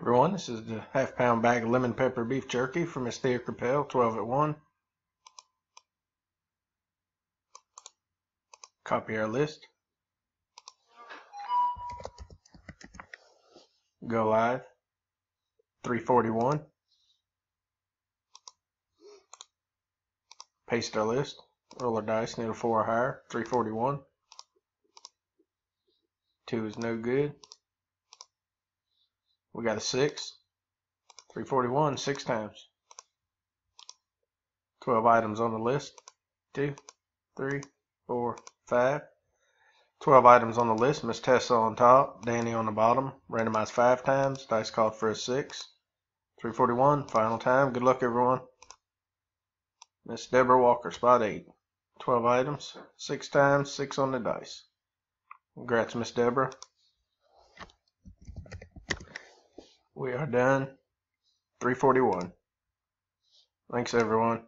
Everyone, this is the half pound bag of lemon pepper beef jerky from Miss Thea Capel, 12 at 1. Copy our list. Go live. 341. Paste our list. Roll our dice, need a 4 or higher. 341. 2 is no good. We got a 6. 341, 6 times. 12 items on the list. 2, 3, 4, 5. 12 items on the list. Miss Tessa on top, Danny on the bottom. Randomized 5 times. Dice called for a 6. 341, final time. Good luck, everyone. Miss Deborah Walker, spot 8. 12 items, 6 times, 6 on the dice. Congrats, Miss Deborah. We are done. 341. Thanks, everyone.